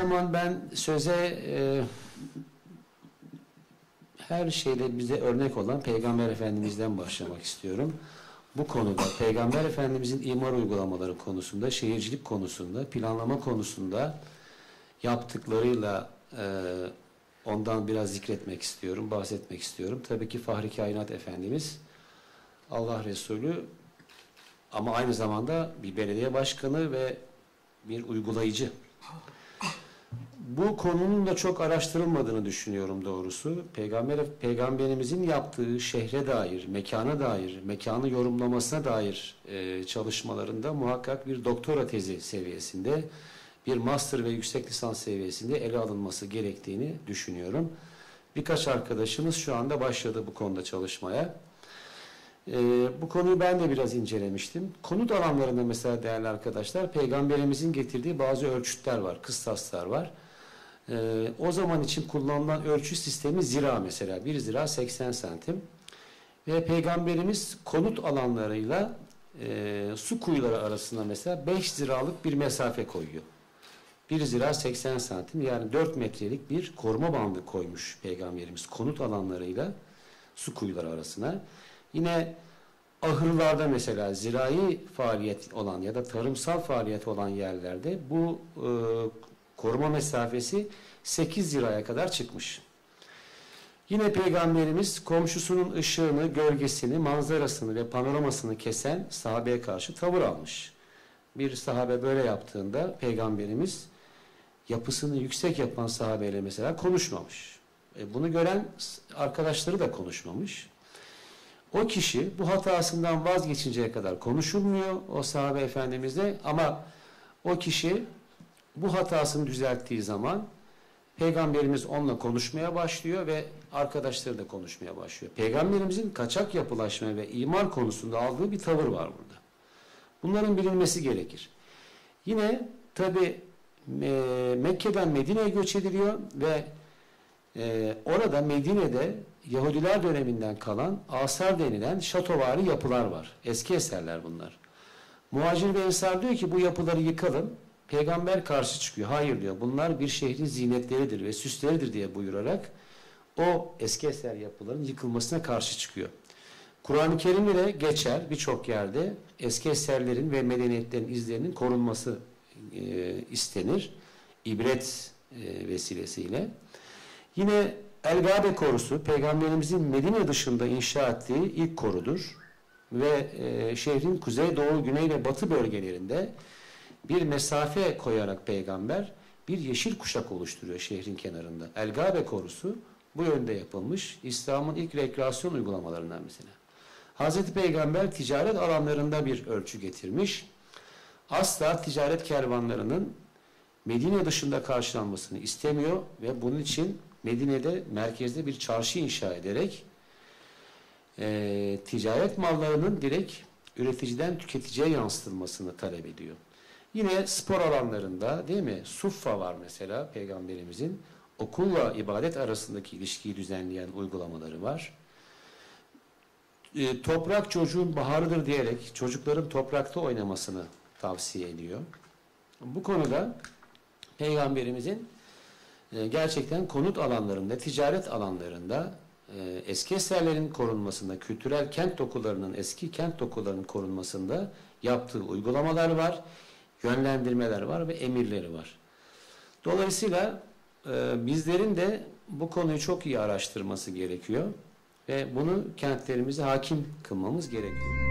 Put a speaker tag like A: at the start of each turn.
A: zaman ben söze e, her şeyde bize örnek olan Peygamber Efendimiz'den başlamak istiyorum. Bu konuda Peygamber Efendimiz'in imar uygulamaları konusunda, şehircilik konusunda, planlama konusunda yaptıklarıyla e, ondan biraz zikretmek istiyorum, bahsetmek istiyorum. Tabii ki Fahri Kainat Efendimiz Allah Resulü ama aynı zamanda bir belediye başkanı ve bir uygulayıcı. Bu konunun da çok araştırılmadığını düşünüyorum doğrusu. Peygamber peygamberimizin yaptığı şehre dair, mekana dair, mekanı yorumlamasına dair e, çalışmalarında muhakkak bir doktora tezi seviyesinde, bir master ve yüksek lisans seviyesinde ele alınması gerektiğini düşünüyorum. Birkaç arkadaşımız şu anda başladı bu konuda çalışmaya. Ee, bu konuyu ben de biraz incelemiştim. Konut alanlarında mesela değerli arkadaşlar peygamberimizin getirdiği bazı ölçütler var, kıstaslar var. Ee, o zaman için kullanılan ölçü sistemi zira mesela. Bir zira 80 santim. Ve peygamberimiz konut alanlarıyla e, su kuyuları arasında mesela 5 ziralık bir mesafe koyuyor. Bir zira 80 santim yani 4 metrelik bir koruma bandı koymuş peygamberimiz konut alanlarıyla su kuyuları arasına. Yine ahırlarda mesela zirai faaliyet olan ya da tarımsal faaliyet olan yerlerde bu e, koruma mesafesi 8 liraya kadar çıkmış. Yine Peygamberimiz komşusunun ışığını, gölgesini, manzarasını ve panoramasını kesen sahabeye karşı tavır almış. Bir sahabe böyle yaptığında Peygamberimiz yapısını yüksek yapan sahabeyle mesela konuşmamış. E bunu gören arkadaşları da konuşmamış. O kişi bu hatasından vazgeçinceye kadar konuşulmuyor o sahabe efendimizle ama o kişi bu hatasını düzelttiği zaman Peygamberimiz onunla konuşmaya başlıyor ve arkadaşları da konuşmaya başlıyor. Peygamberimizin kaçak yapılaşma ve imar konusunda aldığı bir tavır var burada. Bunların bilinmesi gerekir. Yine tabi e, Mekke'den Medine'ye göç ediliyor ve e, orada Medine'de Yahudiler döneminden kalan asar denilen şatovari yapılar var. Eski eserler bunlar. Muhacir ve Ensar diyor ki bu yapıları yıkalım. Peygamber karşı çıkıyor. Hayır diyor. Bunlar bir şehrin zinetleridir ve süsleridir diye buyurarak o eski eser yapıların yıkılmasına karşı çıkıyor. Kur'an-ı Kerim'de de geçer birçok yerde eski eserlerin ve medeniyetlerin izlerinin korunması e, istenir. İbret e, vesilesiyle. Yine El-Gabe korusu Peygamberimizin Medine dışında inşa ettiği ilk korudur. Ve e, şehrin kuzey, doğu, güney ve batı bölgelerinde bir mesafe koyarak peygamber bir yeşil kuşak oluşturuyor şehrin kenarında. El-Gabe korusu bu yönde yapılmış. İslam'ın ilk rekreasyon uygulamalarından mesela. Hazreti Peygamber ticaret alanlarında bir ölçü getirmiş. Asla ticaret kervanlarının Medine dışında karşılanmasını istemiyor ve bunun için Medine'de merkezde bir çarşı inşa ederek e, ticaret mallarının direkt üreticiden tüketiciye yansıtılmasını talep ediyor. Yine spor alanlarında değil mi? Suffa var mesela peygamberimizin. Okulla ibadet arasındaki ilişkiyi düzenleyen uygulamaları var. E, toprak çocuğun baharıdır diyerek çocukların toprakta oynamasını tavsiye ediyor. Bu konuda peygamberimizin e, gerçekten konut alanlarında, ticaret alanlarında e, eski eserlerin korunmasında, kültürel kent dokularının, eski kent dokularının korunmasında yaptığı uygulamalar var, yönlendirmeler var ve emirleri var. Dolayısıyla e, bizlerin de bu konuyu çok iyi araştırması gerekiyor ve bunu kentlerimize hakim kılmamız gerekiyor.